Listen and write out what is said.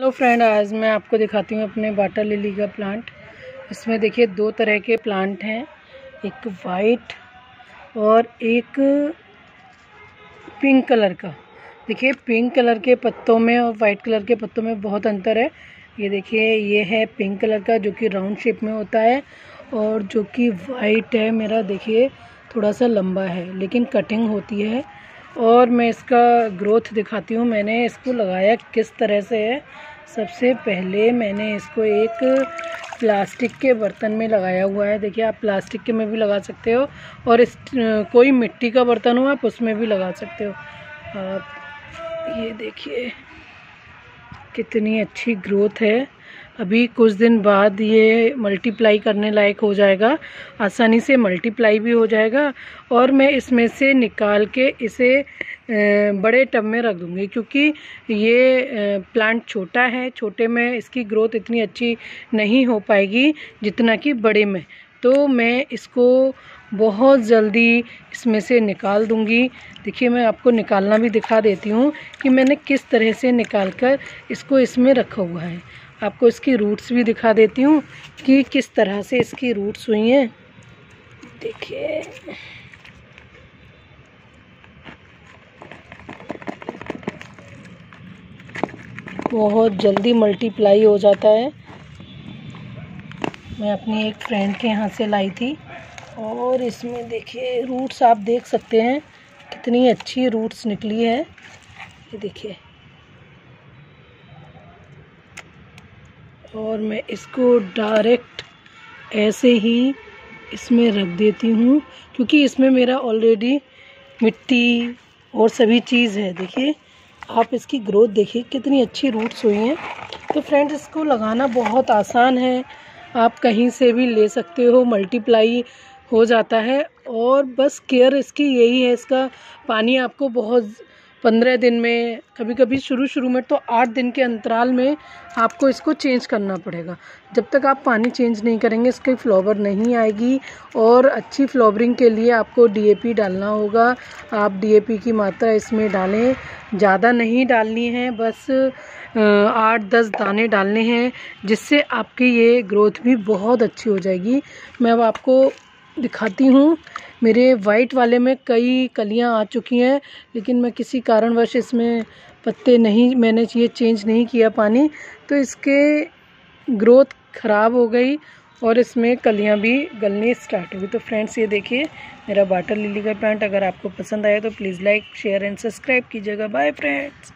Hello friend आज मैं आपको दिखाती हूँ अपने वाटर लिली का प्लांट इसमें देखिए दो तरह के प्लांट हैं. एक वाइट और एक पिंक कलर का. देखिए पिंक कलर के पत्तों में और वाइट कलर के पत्तों में बहुत अंतर है. ये देखिए, ये है पिंक कलर का, जो कि राउंड शेप में होता है और जो कि वाइट है. मेरा देखिए, थोड़ा सा लंबा है, लेकिन कटिंग होती है. और मैं इसका ग्रोथ दिखाती हूँ। मैंने इसको लगाया किस तरह से है। सबसे पहले मैंने इसको एक प्लास्टिक के बर्तन में लगाया हुआ है। देखिए, आप प्लास्टिक के में भी लगा सकते हो और इस, कोई मिट्टी का बर्तन हो, आप उसमें भी लगा सकते हो। आप, ये देखिए, कितनी अच्छी ग्रोथ है। अभी कुछ दिन बाद ये मल्टीप्लाई करने लायक हो जाएगा। आसानी से मल्टीप्लाई भी हो जाएगा और मैं इसमें से निकाल के इसे बड़े टब में रख दूँगी क्योंकि ये प्लांट छोटा है, छोटे में इसकी ग्रोथ इतनी अच्छी नहीं हो पाएगी जितना कि बड़े में। तो मैं इसको बहुत जल्दी इसमें से निकाल दूँगी। देखिए, मैं आपको निकालना भी दिखा देती हूँ कि मैंने किस तरह से निकाल कर इसको इसमें रखा हुआ है। आपको इसकी रूट्स भी दिखा देती हूँ कि किस तरह से इसकी रूट्स हुई हैं। देखिए। बहुत जल्दी मल्टीप्लाई हो जाता है। मैं अपनी एक फ्रेंड के यहाँ से लाई थी और इसमें देखिए रूट्स आप देख सकते हैं। कितनी अच्छी रूट्स निकली है। ये देखिए। और मैं इसको डायरेक्ट ऐसे ही इसमें रख देती हूँ, क्योंकि इसमें मेरा ऑलरेडी मिट्टी और सभी चीज़ है। देखिए, आप इसकी ग्रोथ देखिए, कितनी अच्छी रूट्स हुई हैं। तो फ्रेंड्स इसको लगाना बहुत आसान है। आप कहीं से भी ले सकते हो मल्टीप्लाई हो जाता है। और बस केयर इसकी यही है, इसका पानी आपको बहुत पंद्रह दिन में कभी कभी शुरू शुरू में तो आठ दिन के अंतराल में आपको इसको चेंज करना पड़ेगा। जब तक आप पानी चेंज नहीं करेंगे, इसकी फ्लावर नहीं आएगी और अच्छी फ्लावरिंग के लिए आपको डीएपी डालना होगा। आप डीएपी की मात्रा इसमें डालें। ज़्यादा नहीं डालनी है, बस आठ, दस दाने डालने हैं, जिससे आपकी ये ग्रोथ भी बहुत अच्छी हो जाएगी। मैं अब आपको दिखाती हूँ। मेरे वाइट वाले में कई कलियाँ आ चुकी हैं, लेकिन मैं किसी कारणवश इसमें पत्ते नहीं, मैंने ये चेंज नहीं किया पानी। तो इसके ग्रोथ ख़राब हो गई और इसमें कलियाँ भी गलनी स्टार्ट हो गई तो फ्रेंड्स ये देखिए, मेरा वाटर लिली का प्लांट अगर आपको पसंद आया तो please like share and subscribe कीजिएगा। Bye friends